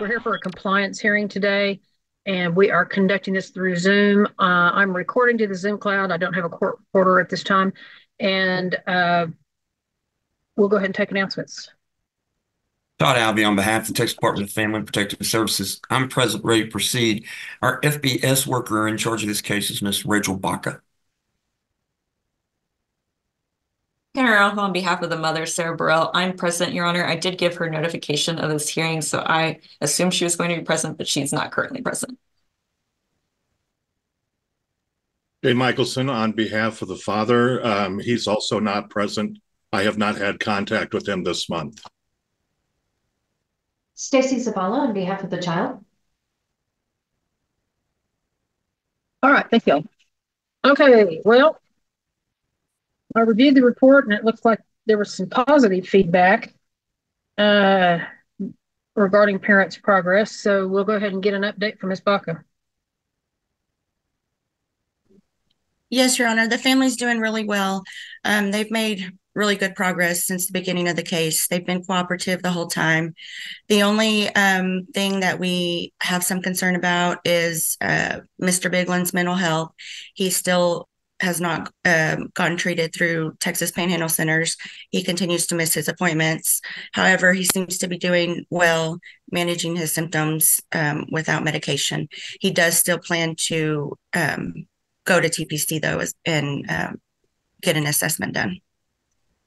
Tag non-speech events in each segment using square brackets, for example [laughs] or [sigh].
We're here for a compliance hearing today, and we are conducting this through Zoom. Uh, I'm recording to the Zoom cloud. I don't have a court reporter at this time, and uh, we'll go ahead and take announcements. Todd Albee on behalf of the Texas Department of Family and Protective Services. I'm present, ready to proceed. Our FBS worker in charge of this case is Ms. Rachel Baca. Karen on behalf of the mother, Sarah Burrell. I'm present, Your Honor. I did give her notification of this hearing, so I assumed she was going to be present, but she's not currently present. Jay Michelson on behalf of the father. Um, he's also not present. I have not had contact with him this month. Stacy Zavala on behalf of the child. All right, thank you. Okay, well, I reviewed the report and it looks like there was some positive feedback uh, regarding parents' progress. So we'll go ahead and get an update from Ms. Baca. Yes, Your Honor. The family's doing really well. Um, they've made really good progress since the beginning of the case. They've been cooperative the whole time. The only um, thing that we have some concern about is uh, Mr. Bigland's mental health. He still has not um, gotten treated through Texas Panhandle Centers. He continues to miss his appointments. However, he seems to be doing well managing his symptoms um, without medication. He does still plan to um, go to TPC though and um, get an assessment done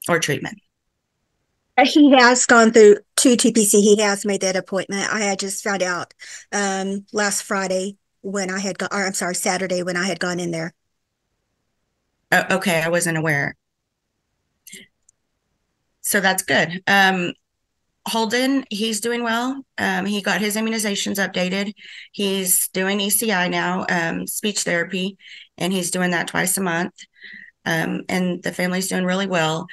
or treatment. Uh, he has gone through to TPC. He has made that appointment. I had just found out um, last Friday when I had gone, or I'm sorry, Saturday when I had gone in there. Uh, okay, I wasn't aware. So that's good. Um, Holden, he's doing well. Um, he got his immunizations updated. He's doing ECI now, um, speech therapy, and he's doing that twice a month. Um, and the family's doing really well.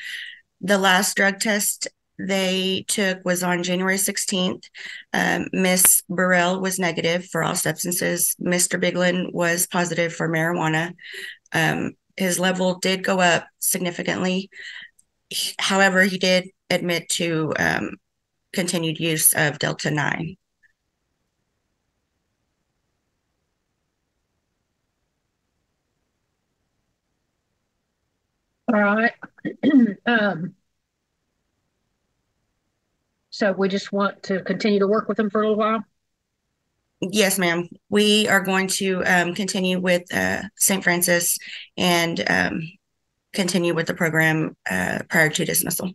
The last drug test they took was on January 16th. Um, Miss Burrell was negative for all substances. Mr. Bigland was positive for marijuana. Um, his level did go up significantly. However, he did admit to um, continued use of Delta 9. All right. [clears throat] um, so we just want to continue to work with him for a little while? Yes, ma'am. We are going to um, continue with uh, St. Francis and um, continue with the program uh, prior to dismissal.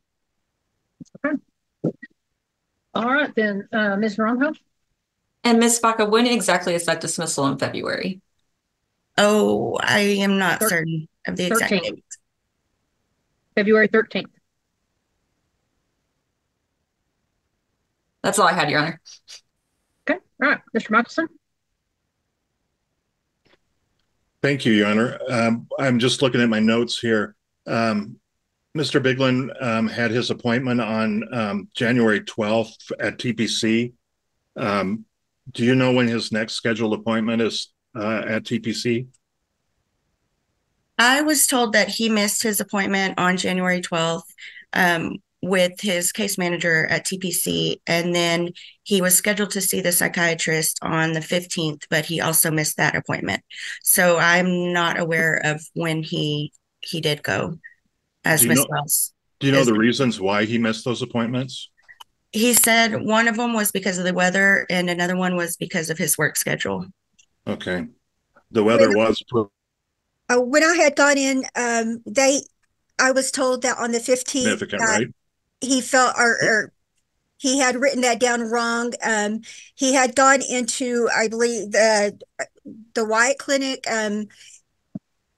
Okay. All right, then, uh, Ms. Naranjo? And Ms. Baca, when exactly is that dismissal in February? Oh, I am not Thir certain of the exact 13th. date. February 13th. That's all I had, Your Honor. Okay. All right. Mr. Michelson. Thank you, Your Honor. Um, I'm just looking at my notes here. Um, Mr. Bigland um, had his appointment on um, January 12th at TPC. Um, do you know when his next scheduled appointment is uh, at TPC? I was told that he missed his appointment on January 12th. Um, with his case manager at TPC. And then he was scheduled to see the psychiatrist on the 15th, but he also missed that appointment. So I'm not aware of when he he did go as Miss Wells. Do you know the reasons why he missed those appointments? He said one of them was because of the weather and another one was because of his work schedule. Okay. The weather when, was uh, when I had gone in, um, they I was told that on the 15th significant, right? He felt or, or he had written that down wrong. Um, he had gone into, I believe, the the Wyatt Clinic um,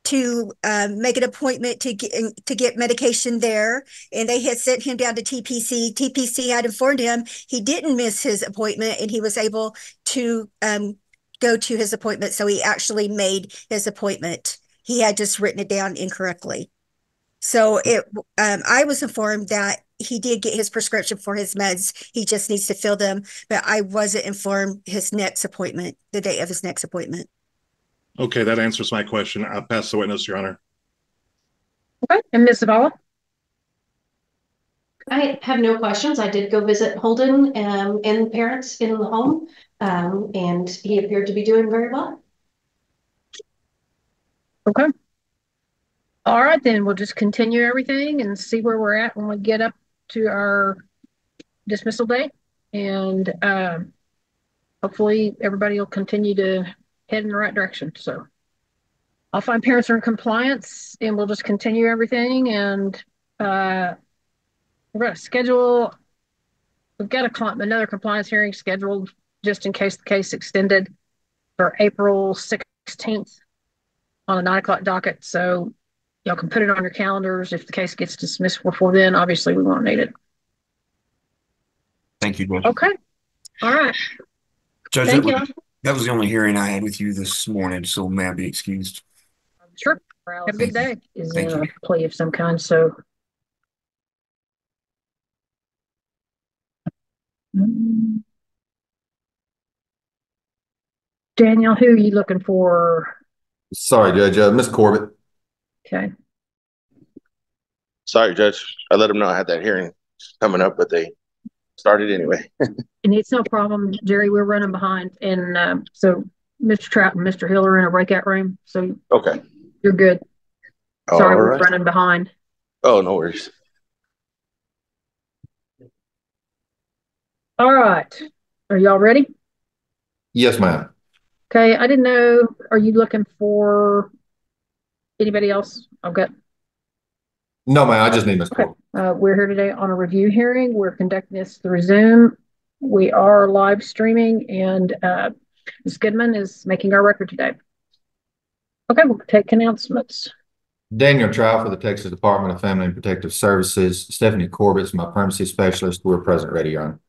to um, make an appointment to get to get medication there, and they had sent him down to TPC. TPC had informed him he didn't miss his appointment, and he was able to um, go to his appointment. So he actually made his appointment. He had just written it down incorrectly. So it, um, I was informed that he did get his prescription for his meds. He just needs to fill them. But I wasn't informed his next appointment, the date of his next appointment. Okay, that answers my question. I'll pass the witness, Your Honor. Okay, and Ms. Zavala? I have no questions. I did go visit Holden um, and parents in the home, um, and he appeared to be doing very well. Okay. All right, then we'll just continue everything and see where we're at when we get up to our dismissal date. And um, hopefully everybody will continue to head in the right direction. So I'll find parents are in compliance and we'll just continue everything. And uh, we're going to schedule, we've got a, another compliance hearing scheduled just in case the case extended for April 16th on a nine o'clock docket. So y'all can put it on your calendars. If the case gets dismissed before then, obviously we won't need it. Thank you, Judge. Okay. All right. Judge, that Thank you. was, that was the only hearing I had with you this morning, so may I be excused? Sure. Have a good day. Is Thank a you. plea of some kind. So. Mm. Daniel, who are you looking for? Sorry, Judge. Uh, Miss Corbett. Okay. Sorry, Judge. I let them know I had that hearing coming up, but they started anyway. [laughs] And it's no problem, Jerry. We're running behind. And um, so Mr. Trout and Mr. Hill are in a breakout room. So Okay. you're good. Oh, Sorry, all we're right. running behind. Oh, no worries. All right. Are y'all ready? Yes, ma'am. Okay. I didn't know. Are you looking for anybody else? Okay. No, ma'am. I just need Miss Okay. Corbett. Uh, we're here today on a review hearing. We're conducting this through Zoom. We are live streaming and uh, Ms. Goodman is making our record today. Okay, we'll take announcements. Daniel Trout for the Texas Department of Family and Protective Services. Stephanie Corbett is my permanency specialist. We're present ready, Your Honor.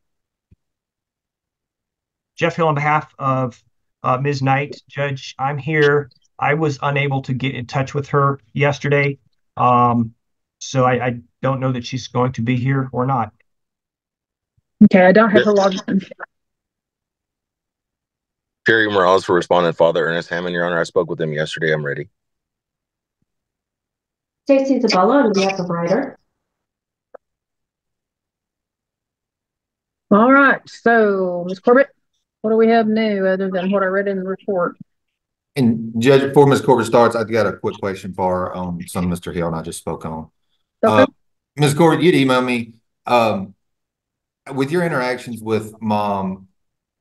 Jeff Hill on behalf of uh, Ms. Knight. Judge, I'm here. I was unable to get in touch with her yesterday. Um, so I, I don't know that she's going to be here or not. Okay, I don't have her logged in. Jerry Morales for respondent father Ernest Hammond, Your Honor. I spoke with him yesterday. I'm ready. Stacy Zavala on behalf of Ryder. All right, so Ms. Corbett, what do we have new other than what I read in the report? And Judge, before Miss Corbett starts, I've got a quick question for her on something Mr. Hill and I just spoke on. Okay. Uh, Ms. Corbett, you'd email me, um, with your interactions with mom,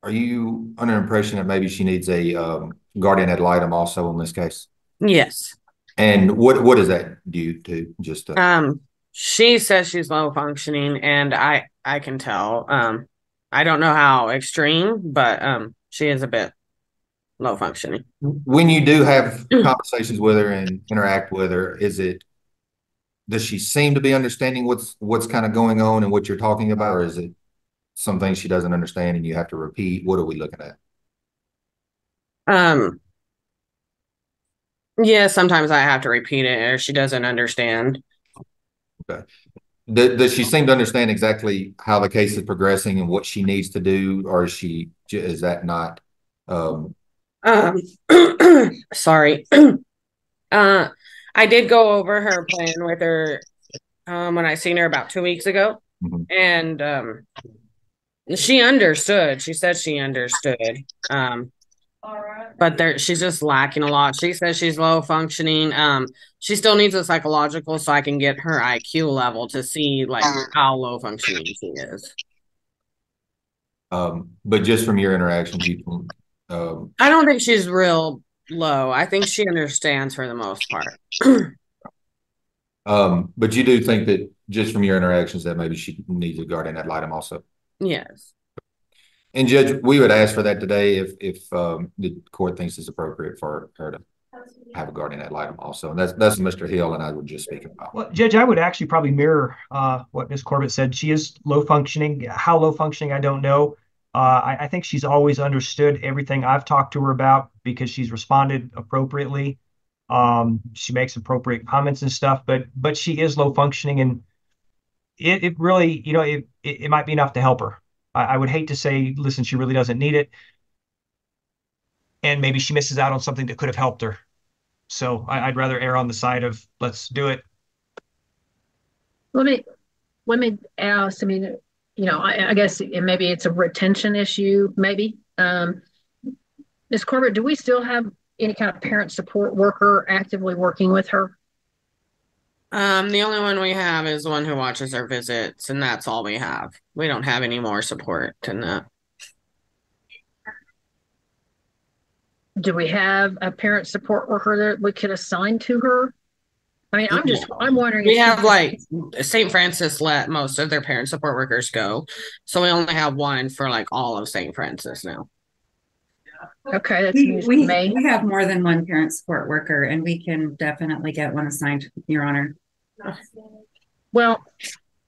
are you under the impression that maybe she needs a, um, guardian ad litem also in this case? Yes. And what, what does that do to just, uh, Um, she says she's low functioning and I, I can tell. Um, I don't know how extreme, but, um, she is a bit low functioning. when you do have [clears throat] conversations with her and interact with her, is it, does she seem to be understanding what's, what's kind of going on and what you're talking about, or is it some things she doesn't understand and you have to repeat? What are we looking at? Um, yeah, sometimes I have to repeat it or she doesn't understand. Does, does she seem to understand exactly how the case is progressing and what she needs to do, or is she, is that not, um, Um, [clears throat] sorry. [clears throat] uh, I did go over her plan with her um when I seen her about two weeks ago, Mhm. and um, she understood. She said she understood. Um, but there, she's just lacking a lot. She says she's low functioning. Um, she still needs a psychological, so I can get her IQ level to see like how low functioning she is. um, but just from your interactions, you um, I don't think she's real low. I think she understands for the most part. um, but you do think that just from your interactions that maybe she needs a guardian ad litem also? Yes. And Judge, we would ask for that today if, if, um, the court thinks it's appropriate for her to have a guardian ad litem also. And that's, that's Mr. Hill and I would just speak about. Well, Judge, I would actually probably mirror uh, what Ms. Corbett said. She is low functioning. How low functioning, I don't know. Uh, I, I think she's always understood everything I've talked to her about because she's responded appropriately. Um, she makes appropriate comments and stuff, but but she is low functioning, and it, it really, you know, it, it it might be enough to help her. I, I would hate to say, listen, she really doesn't need it, and maybe she misses out on something that could have helped her. So I, I'd rather err on the side of let's do it. Let me let me ask, I mean, you know, I, I guess it, maybe it's a retention issue, maybe. Um, Ms. Corbett, do we still have any kind of parent support worker actively working with her? Um, the only one we have is one who watches our visits, and that's all we have. We don't have any more support than that. Do we have a parent support worker that we could assign to her? I mean, I'm just, I'm wondering. We have like St. Francis let most of their parent support workers go. So we only have one for like all of St. Francis now. Okay, that's We, we, we have more than one parent support worker and we can definitely get one assigned, Your Honor. Well,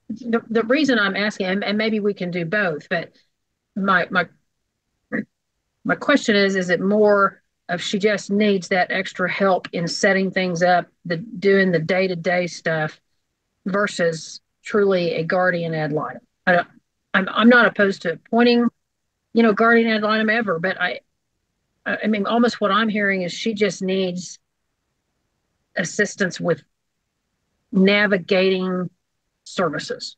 the, the reason I'm asking, and, and maybe we can do both, but my, my, my question is, is it more of she just needs that extra help in setting things up, the, doing the day-to-day stuff versus truly a guardian ad litem? I don't, I'm, I'm not opposed to appointing, you know, guardian ad litem ever, but I I mean, almost what I'm hearing is she just needs assistance with navigating services.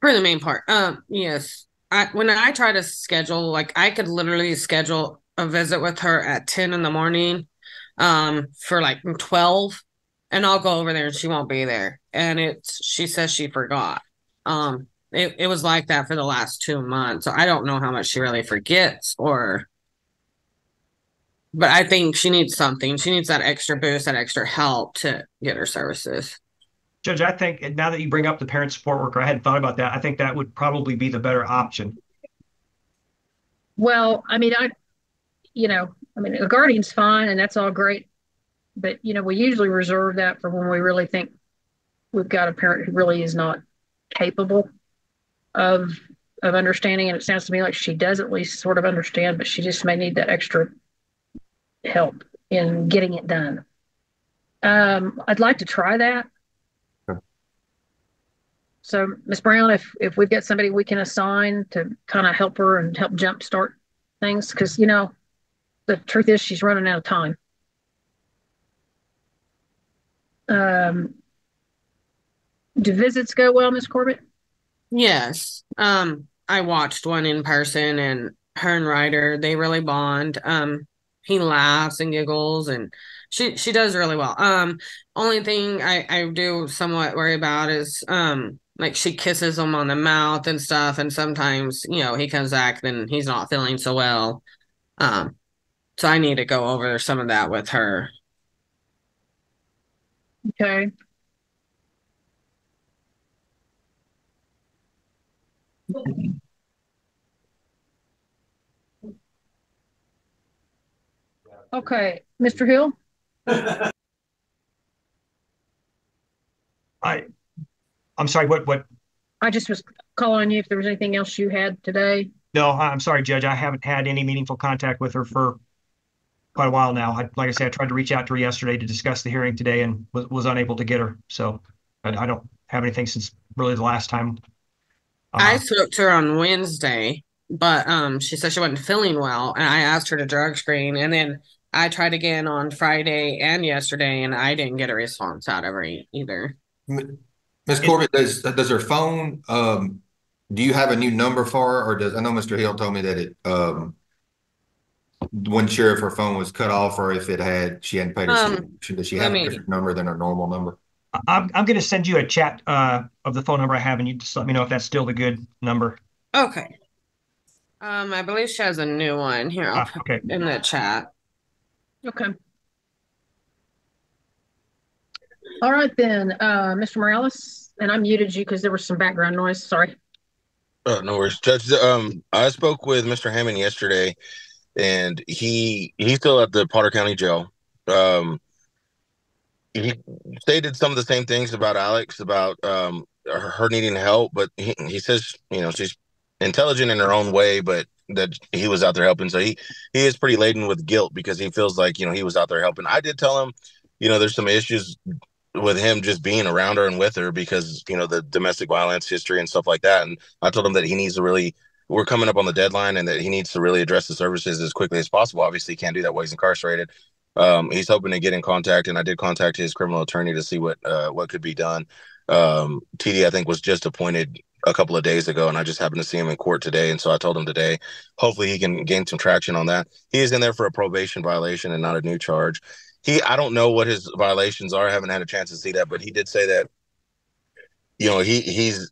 For the main part. Um, yes. I when I try to schedule, like I could literally schedule a visit with her at 10 in the morning, um, for like 12, and I'll go over there and she won't be there. And it's she says she forgot. Um, it, it was like that for the last two months. So I don't know how much she really forgets or but I think she needs something. She needs that extra boost, that extra help to get her services. Judge, I think now that you bring up the parent support worker, I hadn't thought about that. I think that would probably be the better option. Well, I mean, I, you know, I mean, a guardian's fine and that's all great, but you know, we usually reserve that for when we really think we've got a parent who really is not capable of of understanding. And it sounds to me like she does at least sort of understand, but she just may need that extra help in getting it done. Um, I'd like to try that. Okay. So, Ms. Brown, if if we've got somebody we can assign to kind of help her and help jumpstart things, because you know, the truth is she's running out of time. Um, do visits go well, Miss Corbett? Yes. Um, I watched one in person and her and Ryder, they really bond. Um, he laughs and giggles and she she does really well. Um, only thing I I do somewhat worry about is um like she kisses him on the mouth and stuff and sometimes, you know, he comes back then he's not feeling so well. Um, so I need to go over some of that with her. Okay. Okay, Mr. Hill? [laughs] I, I'm sorry, what, what, I just was calling on you if there was anything else you had today. no, I'm sorry, Judge. I haven't had any meaningful contact with her for quite a while now. I, like I said, I tried to reach out to her yesterday to discuss the hearing today and was, was unable to get her. So I, I don't have anything since really the last time. I Uh, spoke to her on Wednesday, but um, she said she wasn't feeling well, and I asked her to drug screen, and then I tried again on Friday and yesterday, and I didn't get a response out of her either. Ms. Corbett, does, does her phone, um, do you have a new number for her or does, I know Mr. Hill told me that it, um, wasn't sure if her phone was cut off or if it had, she hadn't paid her Um, subscription. Does she let have a different number than her normal number? I- I'm, I'm going to send you a chat uh, of the phone number I have, and you just let me know if that's still the good number. Okay. Um, I believe she has a new one here. I'll Ah, put okay. in the chat. Okay. All right then, uh, Mr. Morales, and I muted you because there was some background noise. Sorry. Oh, no worries. Judge, um, I spoke with Mr. Hammond yesterday and he he's still at the Potter County Jail. Um he stated some of the same things about Alex about um her, needing help, but he, he says, you know, she's intelligent in her own way, but that he was out there helping. So he he is pretty laden with guilt because he feels like, you know, he was out there helping. I did tell him, you know, there's some issues with him just being around her and with her because you know the domestic violence history and stuff like that and i told him that he needs to really we're coming up on the deadline and that he needs to really address the services as quickly as possible obviously he can't do that while he's incarcerated um, he's hoping to get in contact and i did contact his criminal attorney to see what uh, what could be done Um, TD, I think, was just appointed a couple of days ago, and I just happened to see him in court today. And so I told him today, hopefully he can gain some traction on that. He is in there for a probation violation and not a new charge. He, I don't know what his violations are. I haven't had a chance to see that, but he did say that, you know, he he's,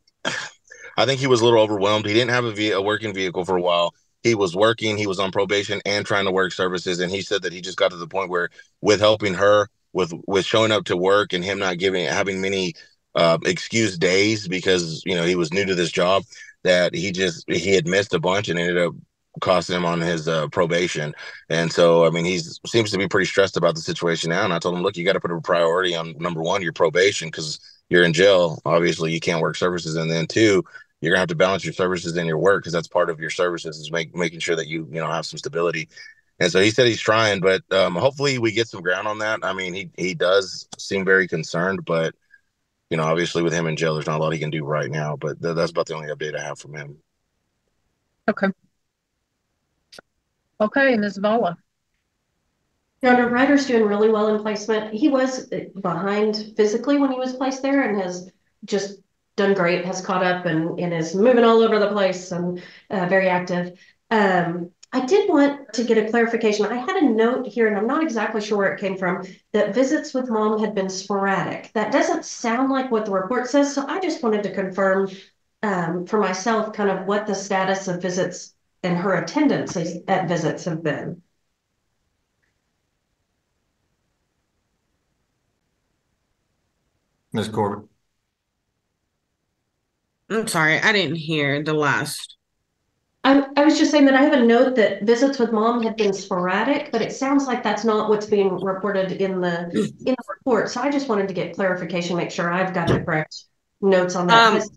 I think he was a little overwhelmed. He didn't have a, ve- a working vehicle for a while. He was working, he was on probation and trying to work services, and he said that he just got to the point where, with helping her, with with showing up to work, and him not giving having many uh, excuse days because you know he was new to this job that he just he had missed a bunch and ended up costing him on his uh, probation and so i mean he seems to be pretty stressed about the situation now and i told him look you got to put a priority on number one your probation because you're in jail obviously you can't work services and then two you're gonna have to balance your services and your work because that's part of your services is make, making sure that you you know have some stability and so he said he's trying but um, hopefully we get some ground on that i mean he he does seem very concerned but you know, obviously with him in jail, there's not a lot he can do right now, but th- that's about the only update I have from him. Okay. Okay, Ms. Bala. Your Honor, Ryder's doing really well in placement. He was behind physically when he was placed there and has just done great, has caught up and, and is moving all over the place and uh, very active. Um, I did want to get a clarification. I had a note here, and I'm not exactly sure where it came from, that visits with mom had been sporadic. That doesn't sound like what the report says, so I just wanted to confirm um, for myself kind of what the status of visits and her attendance at visits have been. Ms. Corbett? I'm sorry, I didn't hear the last. I, I was just saying that I have a note that visits with mom had been sporadic, but it sounds like that's not what's being reported in the in the report. So I just wanted to get clarification, make sure I've got the correct notes on that. Um, 'cause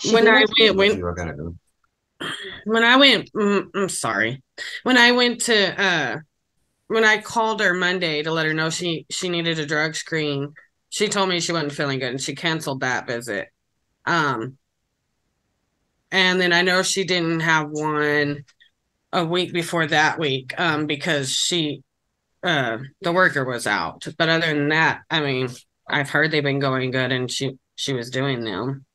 she when I went, when, when I went, mm, I'm sorry. When I went to, uh, when I called her Monday to let her know she she needed a drug screen, she told me she wasn't feeling good and she canceled that visit. Um, and then I know she didn't have one a week before that week, um, because she, uh, the worker was out. But other than that, I mean, I've heard they've been going good and she she was doing them.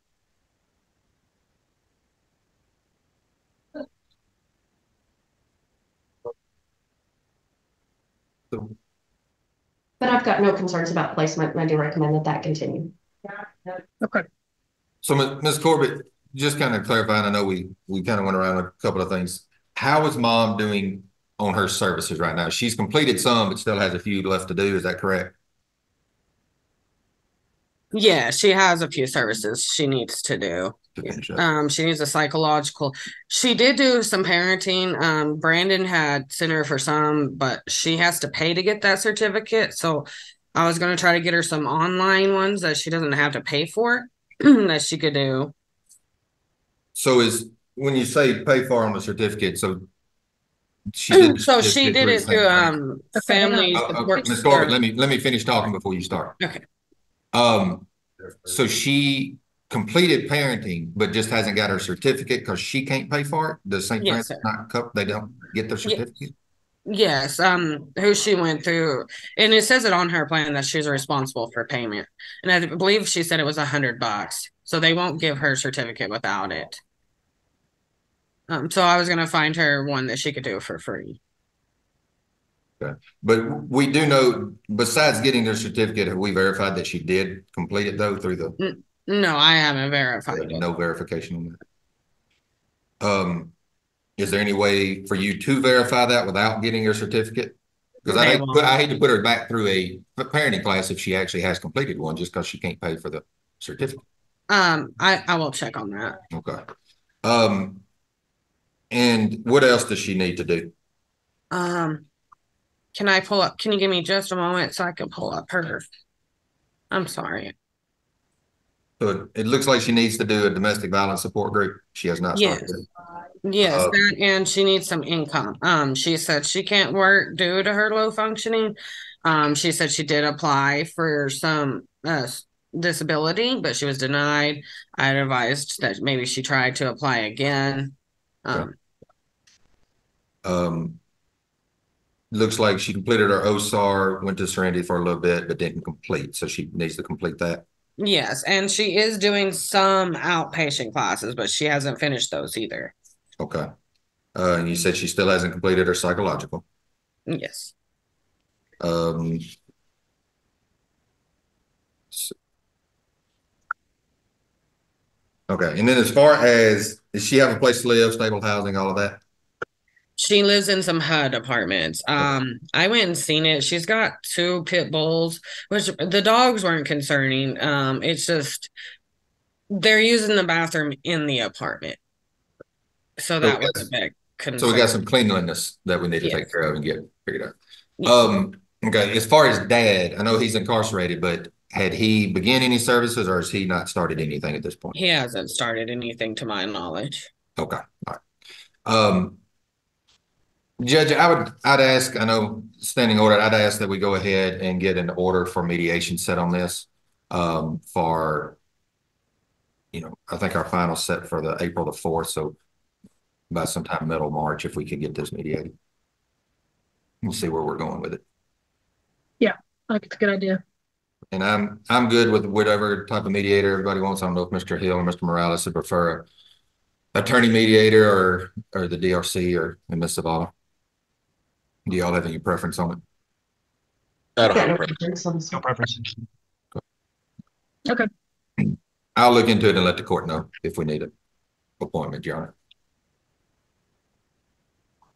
But I've got no concerns about placement and I do recommend that that continue. Okay. So, Ms. Ms. Corbett, just kind of clarifying, I know we, we kind of went around a couple of things. How is mom doing on her services right now? She's completed some, but still has a few left to do. Is that correct? Yeah, she has a few services she needs to do. To? Um, she needs a psychological. She did do some parenting. Um, Brandon had sent her for some, but she has to pay to get that certificate. So I was gonna try to get her some online ones that she doesn't have to pay for [clears throat] that she could do. So is, when you say pay for on the certificate, so she did. [clears throat] So she did it same through way? um Okay, hang on. family Uh, uh, support. Ms. Corbett, let me, let me finish talking before you start. Okay. Um, so she completed parenting, but just hasn't got her certificate because she can't pay for it? Does St. Yes, Francis not, co- they don't get their certificate? Yes, um, who she went through, and it says it on her plan that she's responsible for payment. And I believe she said it was a hundred bucks, so they won't give her certificate without it. Um, so I was gonna find her one that she could do for free. But we do know, besides getting their certificate, have we verified that she did complete it though through the, No, I haven't verified it. no verification on that? Um, is there any way for you to verify that without getting your certificate? Because I hate, to put- I hate to put her back through a parenting class if she actually has completed one, just because she can't pay for the certificate. Um, I, I will check on that. Okay. Um, and what else does she need to do? Um, can I pull up, can you give me just a moment so I can pull up her? I'm sorry. So it, it looks like she needs to do a domestic violence support group. She has not started. Yes. Yes, Uh, that, and she needs some income. Um, she said she can't work due to her low functioning. Um, she said she did apply for some uh disability, but she was denied. I advised that maybe she tried to apply again. Um, Um, looks like she completed her OSAR, went to Serenity for a little bit, but didn't complete, so she needs to complete that. Yes, and she is doing some outpatient classes, but she hasn't finished those either. Okay. Uh, and you said she still hasn't completed her psychological. Yes. Um. s- Okay, and then as far as, does she have a place to live, stable housing, all of that? She lives in some HUD apartments. Um, I went and seen it. She's got two pit bulls, which the dogs weren't concerning. Um, it's just they're using the bathroom in the apartment. So that was a big concern. So we got some cleanliness that we need to Yes. take care of and get figured out. Yeah. Um, okay, as far as dad, I know he's incarcerated, but had he begun any services or has he not started anything at this point? He hasn't started anything to my knowledge. Okay, all right. Um, Judge, I would, I'd ask, I know standing order, I'd ask that we go ahead and get an order for mediation set on this. Um, for, you know, I think our final set for the April the fourth, so by sometime middle March, if we could get this mediated. We'll see where we're going with it. Yeah, I think it's a good idea. And I'm, I'm good with whatever type of mediator everybody wants. I don't know if Mr. Hill or Mr. Morales would prefer a attorney mediator or, or the DRC or Ms. Zavala. Do y'all have any preference on it? I don't Yeah, have no a preference. preference on this No one. preference. I'll look into it and let the court know if we need an appointment, Your Honor.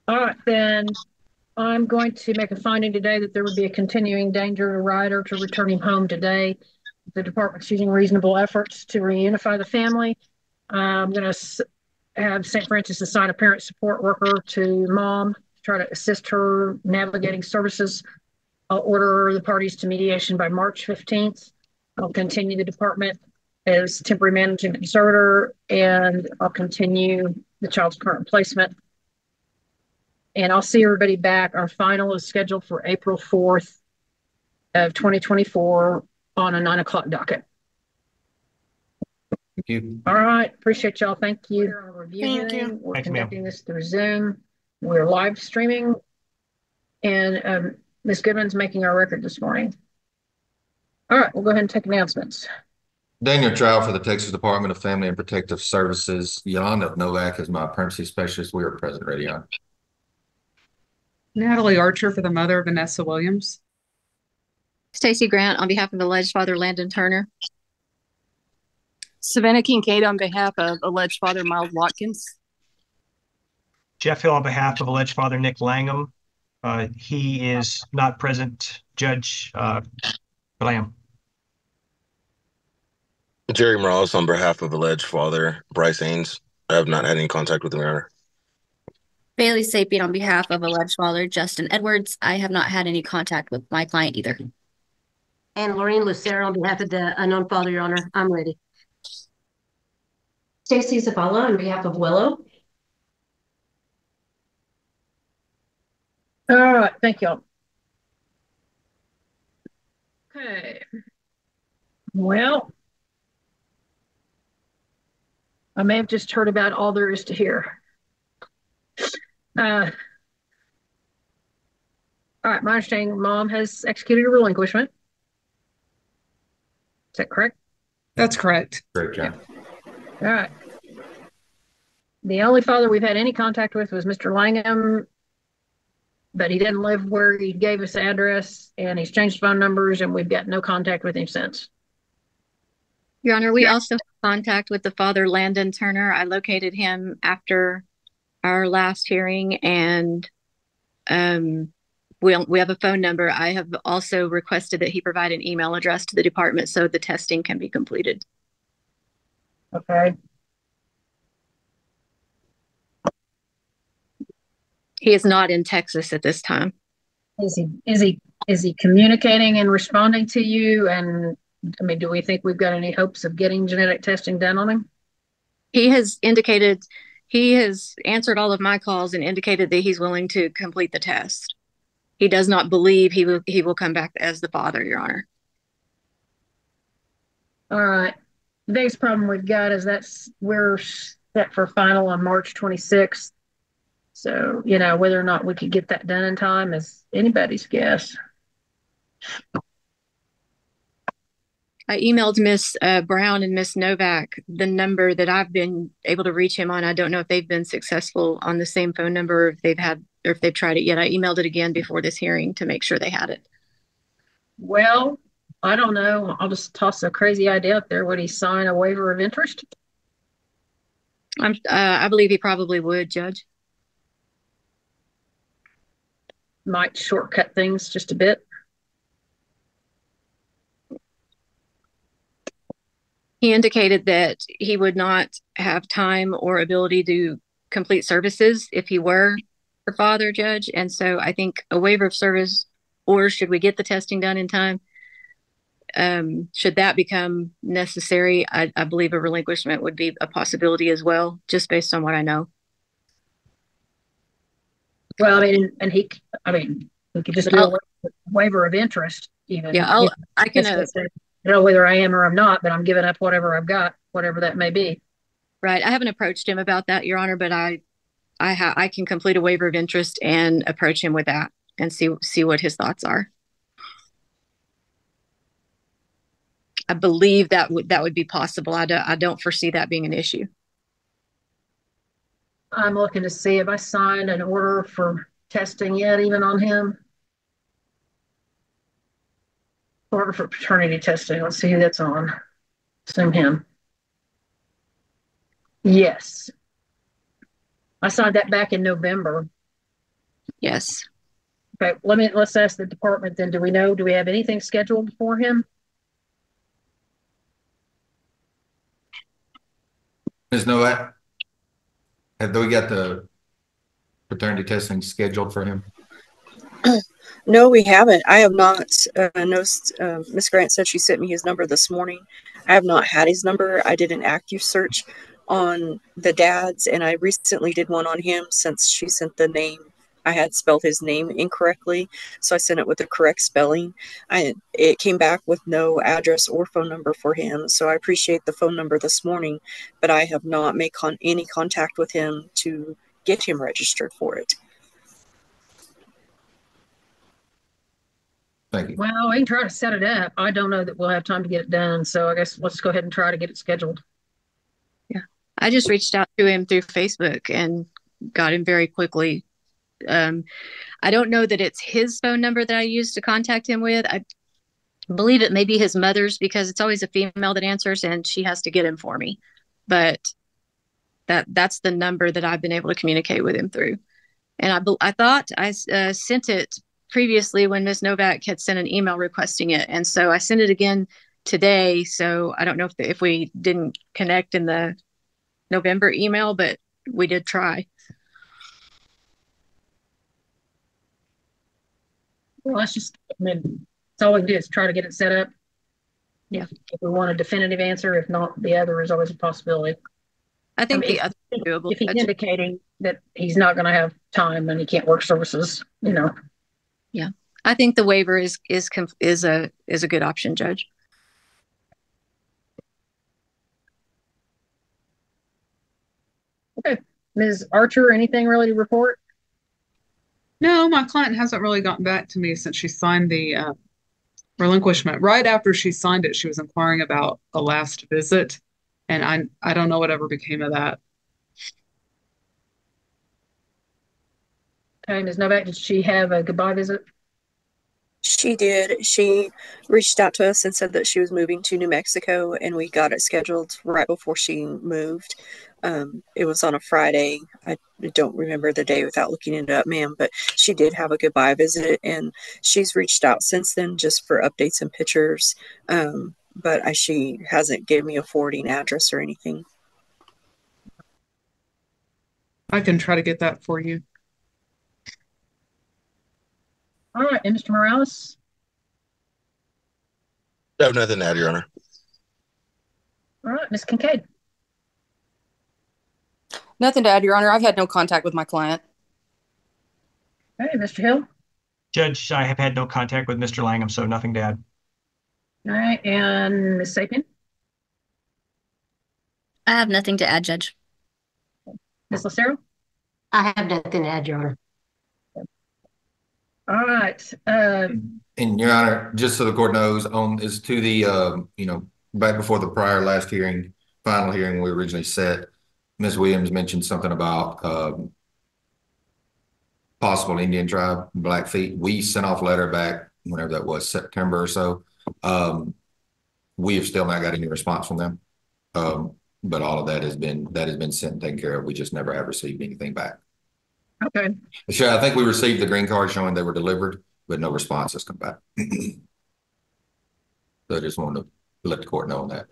All right, then I'm going to make a finding today that there would be a continuing danger to Ryder to return him home today. The department's using reasonable efforts to reunify the family. I'm gonna have St. Francis assign a parent support worker to mom, to try to assist her navigating services. I'll order the parties to mediation by March fifteenth. I'll continue the department as temporary managing conservator, and I'll continue the child's current placement. And I'll see everybody back. Our final is scheduled for April fourth of twenty twenty-four on a nine o'clock docket. Thank you. All right, appreciate y'all. Thank you. We're on a review Thank you. We're Thank you, ma'am. conducting this through Zoom. We're live streaming. And um, Ms. Goodman's making our record this morning. All right, we'll go ahead and take announcements. Daniel Trout for the Texas Department of Family and Protective Services. Yolanda Novak is my permanency specialist. We are present, ready on. Natalie Archer for the mother, of Vanessa Williams. Stacy Grant on behalf of alleged father Landon Turner. Savannah Kincaid on behalf of alleged father Miles Watkins. Jeff Hill on behalf of alleged father Nick Langham. Uh, he is not present, Judge, uh, Lamb. Jerry Morales on behalf of alleged father Bryce Haynes. I have not had any contact with him, Your Honor. Bailey Sapien on behalf of alleged father Justin Edwards. I have not had any contact with my client either. And Lorraine Lucero on behalf of the unknown father, Your Honor, I'm ready. Stacy Zavala on behalf of Willow. All right, thank y'all. Okay. Well, I may have just heard about all there is to hear. Uh, all right, my understanding, mom has executed a relinquishment. Is that correct? That's correct. Great job. All right. The only father we've had any contact with was Mr. Langham, but he didn't live where he gave us the address and he's changed phone numbers and we've got no contact with him since. Your Honor, we also have contact with the father Landon Turner. I located him after our last hearing and um, we, we have a phone number. I have also requested that he provide an email address to the department so the testing can be completed. Okay. He is not in Texas at this time. Is he, is he, is he communicating and responding to you? And I mean, do we think we've got any hopes of getting genetic testing done on him? He has indicated, he has answered all of my calls and indicated that he's willing to complete the test. He does not believe he will, he will come back as the father, Your Honor. All right. The biggest problem we've got is that's we're set for final on March 26th. So, you know, whether or not we could get that done in time is anybody's guess. I emailed Miss uh, Brown and Miss Novak the number that I've been able to reach him on. I don't know if they've been successful on the same phone number, if they've had, or if they've tried it yet. I emailed it again before this hearing to make sure they had it. Well, I don't know. I'll just toss a crazy idea out there. Would he sign a waiver of interest? I'm, uh, I believe he probably would, Judge. Might shortcut things just a bit. He indicated that he would not have time or ability to complete services if he were her father, Judge. And so I think a waiver of service, or should we get the testing done in time? Um, should that become necessary, I, I believe a relinquishment would be a possibility as well, just based on what I know. Well, I mean, and he, I mean, we could just do a waiver of interest even. Yeah, I'll, I can, uh, I don't know whether I am or I'm not, but I'm giving up whatever I've got, whatever that may be. Right. I haven't approached him about that, Your Honor, but I, I ha- I can complete a waiver of interest and approach him with that and see, see what his thoughts are. I believe that would, that would be possible. I don't, I don't foresee that being an issue. I'm looking to see if I signed an order for testing yet, even on him. Order for paternity testing. Let's see who that's on. Assume him. Yes. I signed that back in November. Yes. Okay, let me, let's ask the department then. Do we know, do we have anything scheduled for him? Ms. Novak? Have we got the paternity testing scheduled for him? [clears throat] No, we haven't. I have not uh, noticed. Uh, Miss Grant said she sent me his number this morning. I have not had his number. I did an active search on the dads, and I recently did one on him since she sent the name. I had spelled his name incorrectly, so I sent it with the correct spelling. I it came back with no address or phone number for him, so I appreciate the phone number this morning, but I have not made con- any contact with him to get him registered for it. Thank you. Well, we can try to set it up. I don't know that we'll have time to get it done, so I guess let's go ahead and try to get it scheduled. Yeah, I just reached out to him through Facebook and got him very quickly. Um, I don't know that it's his phone number that I used to contact him with. I believe it may be his mother's because it's always a female that answers and she has to get him for me. But that that's the number that I've been able to communicate with him through. And I, I thought I uh, sent it previously when Ms. Novak had sent an email requesting it, and so I sent it again today. So I don't know if the, if we didn't connect in the November email, but we did try. Well, let's just, I mean, it's all we can do is try to get it set up. Yeah. If we want a definitive answer, if not, the other is always a possibility. I think mean, the other is doable. If he's That's- indicating that he's not gonna have time and he can't work services, you know, yeah, I think the waiver is is is a is a good option, Judge. okay. Ms. Archer, anything really to report? No, my client hasn't really gotten back to me since she signed the uh, relinquishment. Right after she signed it, she was inquiring about a last visit, and I I don't know whatever became of that. Okay, Ms. Novak, did she have a goodbye visit? She did. She reached out to us and said that she was moving to New Mexico, and we got it scheduled right before she moved. Um, it was on a Friday. I don't remember the day without looking it up, ma'am, but she did have a goodbye visit, and she's reached out since then just for updates and pictures. Um, but I, she hasn't given me a forwarding address or anything. I can try to get that for you. All right, and Mr. Morales? I have nothing to add, Your Honor. All right, Ms. Kincaid? Nothing to add, Your Honor. I've had no contact with my client. Hey, Mr. Hill? Judge, I have had no contact with Mr. Langham, so nothing to add. All right, and Ms. Sapien? I have nothing to add, Judge. Ms. Lucero? I have nothing to add, Your Honor. All right. Um, And Your Honor, just so the court knows, on is to the um, you know, back before the prior last hearing, final hearing we originally set, Ms. Williams mentioned something about um possible Indian tribe Blackfeet. We sent off a letter back whenever that was, September or so. Um, we have still not got any response from them. Um, but all of that has been, that has been sent and taken care of. We just never have received anything back. okay. Sure, I think we received the green card showing they were delivered, but no response has come back. [clears throat] So I just wanted to let the court know on that.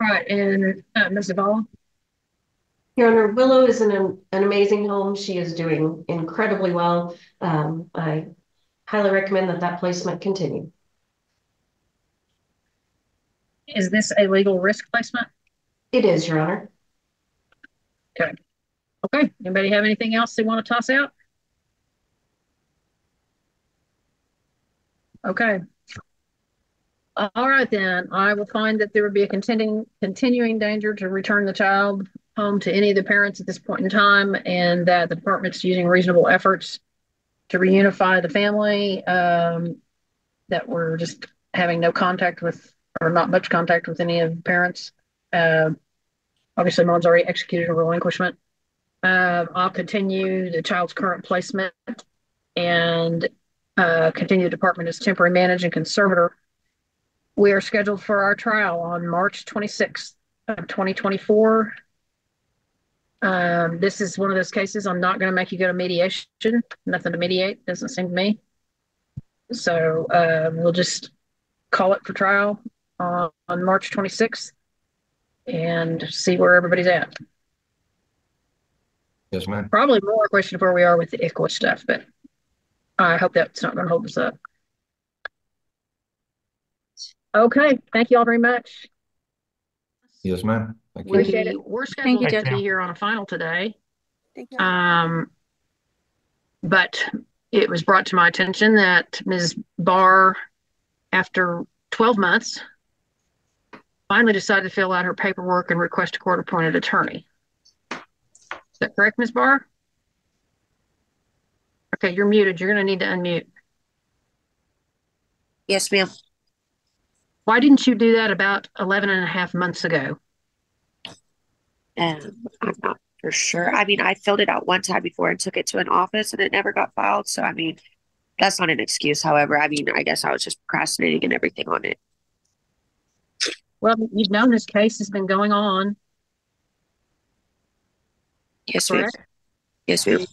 Right. And uh, Ms. Zavala? Your Honor, Willow is an, an amazing home. She is doing incredibly well. Um, I highly recommend that that placement continue. Is this a legal risk placement? It is, Your Honor. Okay. Okay. Anybody have anything else they want to toss out? Okay. All right, then. I will find that there would be a continuing continuing danger to return the child home to any of the parents at this point in time, and that the department's using reasonable efforts to reunify the family. Um, that we're just having no contact with, or not much contact with any of the parents. Uh, obviously, mom's already executed a relinquishment. Uh, I'll continue the child's current placement and uh, continue the department as temporary managing conservator. We are scheduled for our trial on March 26th of 2024. Um, this is one of those cases I'm not going to make you go to mediation. Nothing to mediate, doesn't seem to me. So uh, we'll just call it for trial on, on March 26th and see where everybody's at. Yes, ma'am. Probably more question of where we are with the ICWA stuff, but I hope that's not going to hold us up. Okay, thank you all very much. Yes, ma'am. Thank you. Appreciate it. We're scheduled you. to Thank be here on a final today. Thank you. Um, but it was brought to my attention that Ms. Barr, after 12 months, finally decided to fill out her paperwork and request a court-appointed attorney. Is that correct, Ms. Barr? Okay, you're muted. You're going to need to unmute. Yes, ma'am. Why didn't you do that about 11 and a half months ago? Um, I'm not for sure. I mean, I filled it out one time before and took it to an office and it never got filed. So, I mean, that's not an excuse. However, I mean, I guess I was just procrastinating and everything on it. Well, you've known this case has been going on, Yes, ma'am. Yes, ma'am.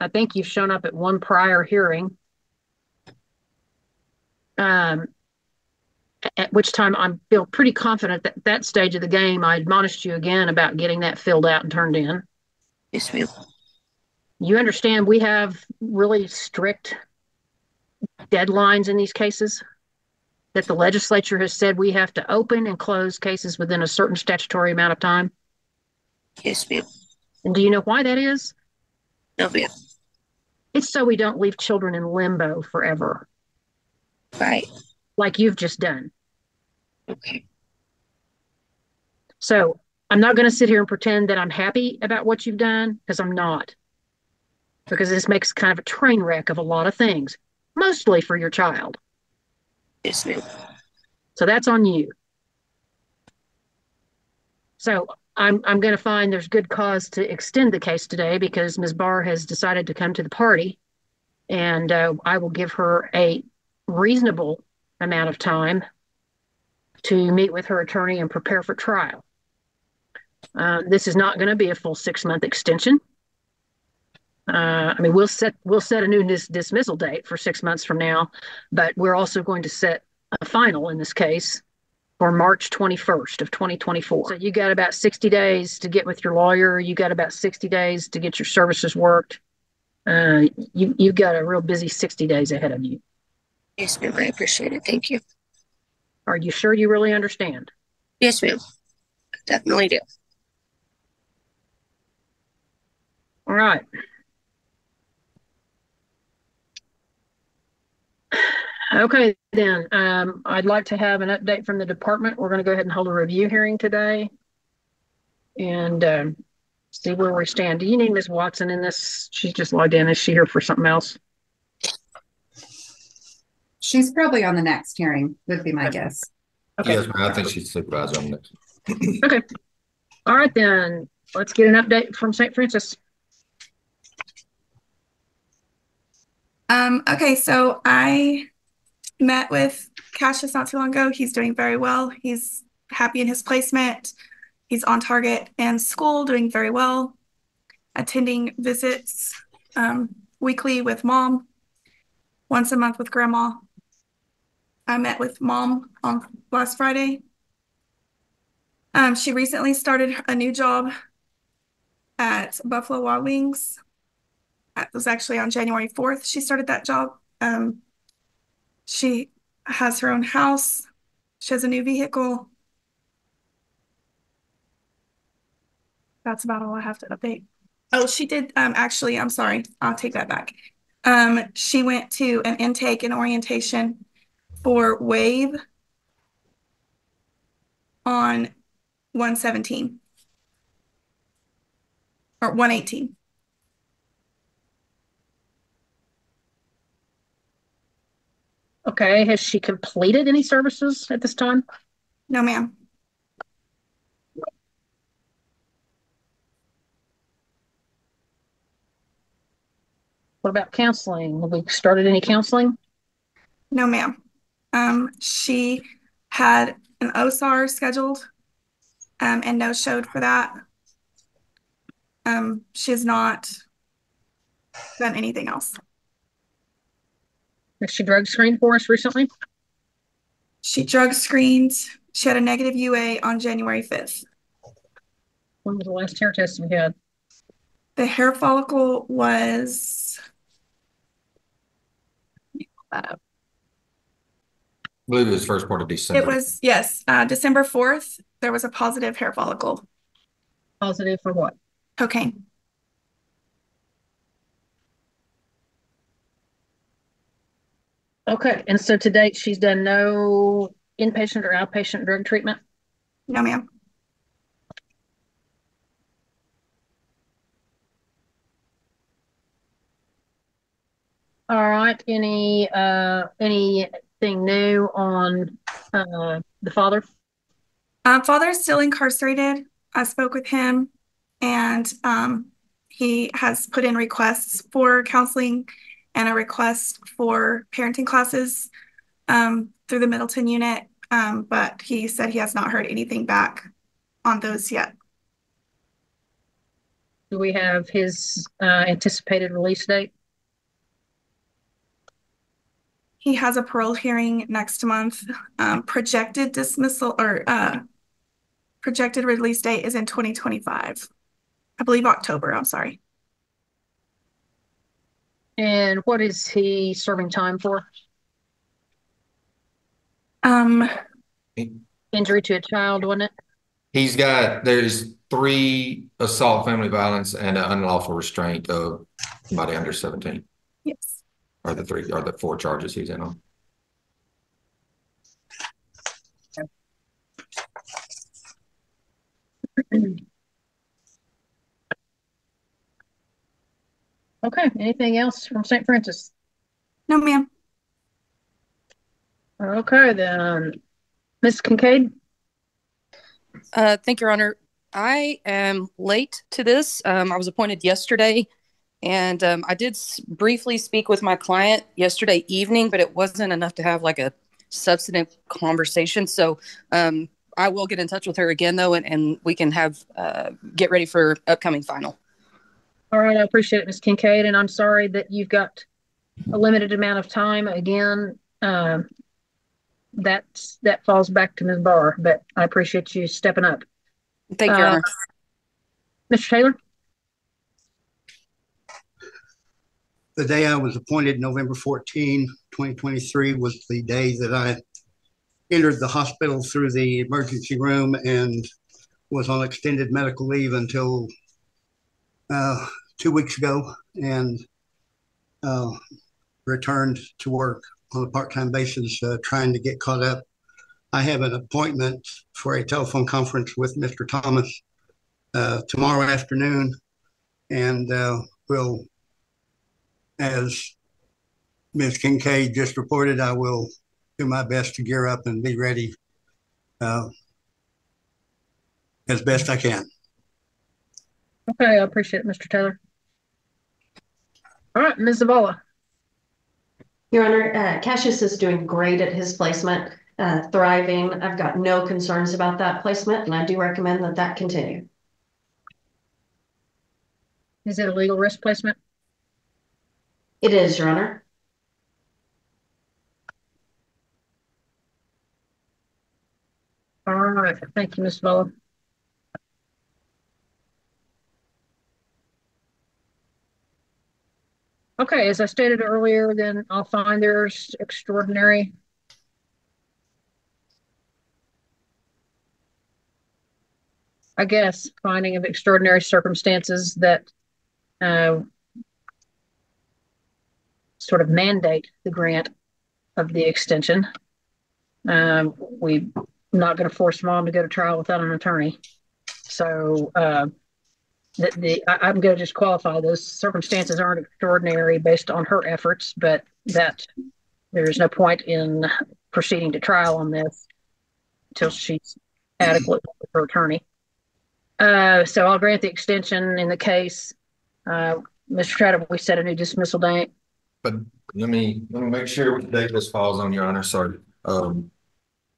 I think you've shown up at one prior hearing. Um, at which time I feel pretty confident that that stage of the game, I admonished you again about getting that filled out and turned in. Yes, ma'am. You understand we have really strict deadlines in these cases? That the legislature has said we have to open and close cases within a certain statutory amount of time? Yes, ma'am. And do you know why that is? No, ma'am. It's so we don't leave children in limbo forever, Right. like you've just done. Okay. So I'm not going to sit here and pretend that I'm happy about what you've done because I'm not. Because this makes kind of a train wreck of a lot of things, mostly for your child. Yes, ma'am. So that's on you. So I'm I'm going to find there's good cause to extend the case today because Ms. Barr has decided to come to the party, and uh, I will give her a reasonable amount of time to meet with her attorney and prepare for trial. Uh, this is not going to be a full six month extension. Uh, I mean, we'll set we'll set a new dis- dismissal date for six months from now, but we're also going to set a final in this case for March 21st of 2024. So you got about 60 days to get with your lawyer. You got about 60 days to get your services worked. Uh, you you've got a real busy 60 days ahead of you. Yes, ma'am. I appreciate it. Thank you. Are you sure you really understand? Yes, ma'am. Definitely do. All right. Okay, then, um, I'd like to have an update from the department. We're gonna go ahead and hold a review hearing today. And, um, see where we stand. Do you need Ms. Watson in this? She's just logged in. Is she here for something else? She's probably on the next hearing, would be my guess. Okay. Yes, I think she's supervisor on next. Okay. All right, then. Let's get an update from St. Francis. Um, okay, so I met with Cassius not too long ago. He's doing very well. He's happy in his placement. He's on target and school, doing very well. Attending visits um, weekly with mom, once a month with grandma. I met with mom on last Friday. Um, she recently started a new job at Buffalo Wild Wings. It was actually on January 4th. She started that job. Um, she has her own house. She has a new vehicle. That's about all I have to update. Oh, she did. Um, actually, I'm sorry. I'll take that back. Um, she went to an intake and orientation for WAVE on 117 or 118. Okay, has she completed any services at this time? No, ma'am. What about counseling? Have we started any counseling? No, ma'am. Um, she had an OSAR scheduled um, and no showed for that. Um, she has not done anything else. Has she drug screened for us recently? She drug screened. She had a negative UA on January 5th. When was the last hair test we had? The hair follicle was I believe it was first part of December. it was yes, uh, December 4th. There was a positive hair follicle. Positive for what? Cocaine. Okay, and so to date, she's done no inpatient or outpatient drug treatment? No, ma'am. All right, any, uh, anything new on, uh, the father? Uh, father is still incarcerated. I spoke with him and um, he has put in requests for counseling and a request for parenting classes um, through the Middleton unit. Um, but he said he has not heard anything back on those yet. Do we have his, uh, anticipated release date? He has a parole hearing next month. Um, projected dismissal or uh, projected release date is in 2025. I believe October. I'm sorry. And what is he serving time for? Um, injury to a child, wasn't it? He's got there's three assault, family violence, and an unlawful restraint of somebody under 17. Are the three, are the four charges he's in on. Okay, anything else from St. Francis? No, ma'am. Okay, then. Ms. Kincaid? Uh, thank you, Your Honor. I am late to this. Um, I was appointed yesterday, and um, I did s- briefly speak with my client yesterday evening, but it wasn't enough to have like a substantive conversation. So um, I will get in touch with her again, though, and, and we can have uh, get ready for upcoming final. All right, I appreciate it, Ms. Kincaid, and I'm sorry that you've got a limited amount of time. Again, um, that's, that falls back to Ms. Barr, but I appreciate you stepping up. Thank you, Uh, Mr. Taylor? The day I was appointed, November 14, 2023, was the day that I entered the hospital through the emergency room and was on extended medical leave until uh, two weeks ago and uh, returned to work on a part-time basis, uh, trying to get caught up. I have an appointment for a telephone conference with Mr. Thomas uh, tomorrow afternoon. And uh, we'll, as Ms. Kincaid just reported, I will do my best to gear up and be ready uh, as best I can. Okay, I appreciate it, Mr. Taylor. All right, Ms. Zavala. Your Honor, uh, Cassius is doing great at his placement, uh, thriving. I've got no concerns about that placement, and I do recommend that that continue. Is it a legal risk placement? It is, Your Honor. All right, thank you, Ms. Zavala. Okay, as I stated earlier, then I'll find there's extraordinary. I guess finding of extraordinary circumstances that uh, sort of mandate the grant of the extension. Um, we're not going to force mom to go to trial without an attorney. So uh, the, the I, am going to just qualify those circumstances aren't extraordinary based on her efforts, but that there is no point in proceeding to trial on this until she's adequate with her attorney. Uh, so I'll grant the extension in the case. Uh, Mr. Trout, we set a new dismissal date. But let me, let me make sure what date this falls on, Your Honor, sorry. Um,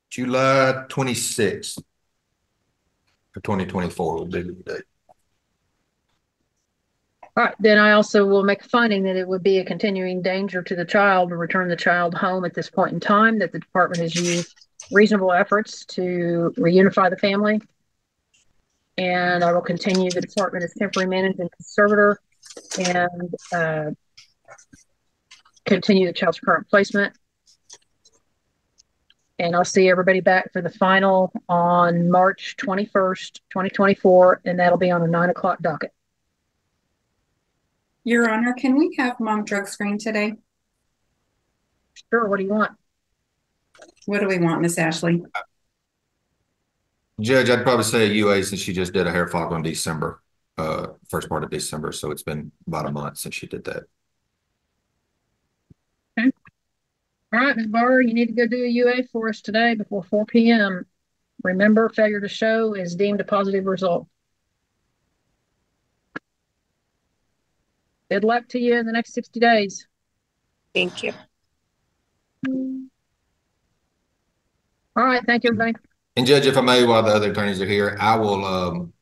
July twenty-sixth for twenty twenty-four will be the date. All right, then I also will make a finding that it would be a continuing danger to the child to return the child home at this point in time, that the department has used reasonable efforts to reunify the family. And I will continue the department as temporary managing conservator and uh, continue the child's current placement. And I'll see everybody back for the final on March 21st, 2024, and that'll be on a nine o'clock docket. Your Honor, can we have mom drug screen today? Sure, what do you want? What do we want, Miss Ashley? Judge, I'd probably say UA since she just did a hair follicle in December, uh, first part of December, so it's been about a month since she did that. Okay. All right, Ms. Barr, you need to go do a UA for us today before 4 p.m. Remember, failure to show is deemed a positive result. Good luck to you in the next 60 days. Thank you. All right, thank you, everybody. And Judge, if I may, while the other attorneys are here, I will, um,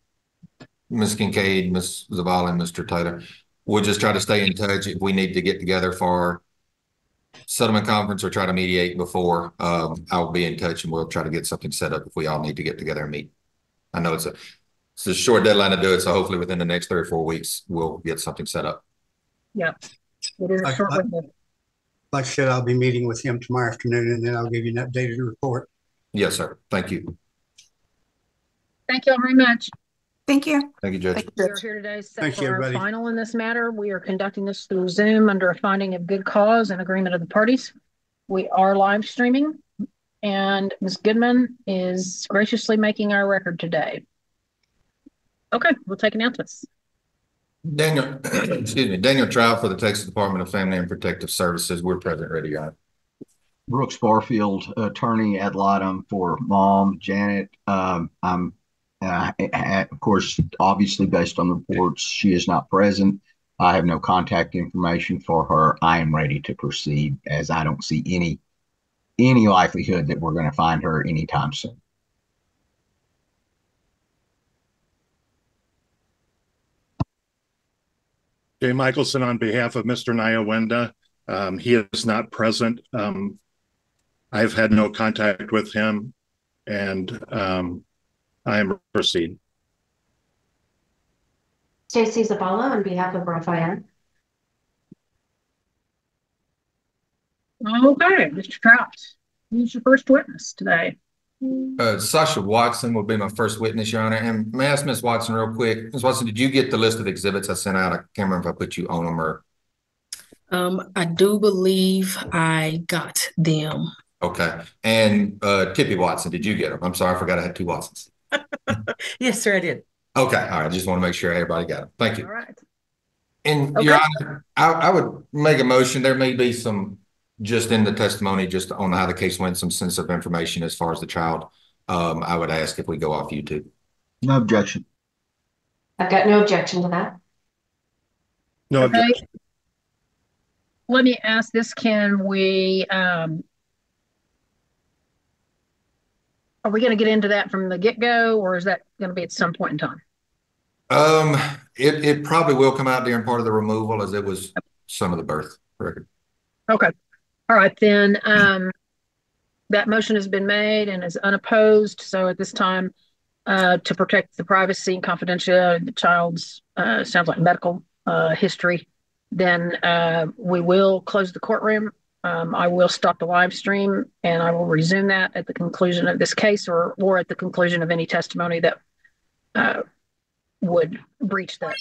Ms. Kincaid, Ms. Zavala, and Mr. Taylor, we'll just try to stay in touch if we need to get together for settlement conference or try to mediate before. Um, I'll be in touch and we'll try to get something set up if we all need to get together and meet. I know it's a, it's a short deadline to do it, so hopefully within the next three or four weeks, we'll get something set up. Yeah. It is a Like- short like- window. Like I said, I'll be meeting with him tomorrow afternoon and then I'll give you an updated report. Yes, sir. Thank you. Thank you all very much. Thank you. Thank you, Judge. We are here today set Thank you, for our everybody. final in this matter. We are conducting this through Zoom under a finding of good cause and agreement of the parties. We are live streaming and Ms. Goodman is graciously making our record today. Okay, we'll take announcements. Daniel, [clears throat] excuse me, Daniel Trout for the Texas Department of Family and Protective Services. We're present, ready, Your Honor. Brooks Barfield, attorney ad litem for mom, Janet. Um, I'm, uh, of course, obviously based on the reports, she is not present. I have no contact information for her. I am ready to proceed as I don't see any, any likelihood that we're going to find her anytime soon. Jay Michelson on behalf of Mr. Nyawenda. Um, he is not present. Um, I've had no contact with him and, um, I am proceed. Stacy Zavala on behalf of Raphael. Okay, Mr. Trout, who's your first witness today? Uh, Sasha Watson will be my first witness, Your Honor. And may I ask Ms. Watson real quick? Ms. Watson, did you get the list of exhibits I sent out? I can't remember if I put you on them or, Um, I do believe I got them. okay. And, uh, Tippy Watson, did you get them? I'm sorry, I forgot I had two Watsons. [laughs] Yes, sir, I did. Okay, all right. I just want to make sure everybody got it. Thank you. All right. And Okay. Your Honor, I, I would make a motion. There may be some, just in the testimony, just on how the case went, some sensitive information as far as the child. Um, I would ask if we go off YouTube. No objection. I've got no objection to that. No Okay. objection. Let me ask this, can we, um, are we gonna get into that from the get-go, or is that gonna be at some point in time? Um, it, it probably will come out during part of the removal as it was some of the birth record. Okay, all right, then, um, that motion has been made and is unopposed, so at this time, uh, to protect the privacy and confidentiality of the child's, uh, sounds like medical, uh, history, then, uh, we will close the courtroom. Um, I will stop the live stream and I will resume that at the conclusion of this case or, or at the conclusion of any testimony that, uh, would breach that.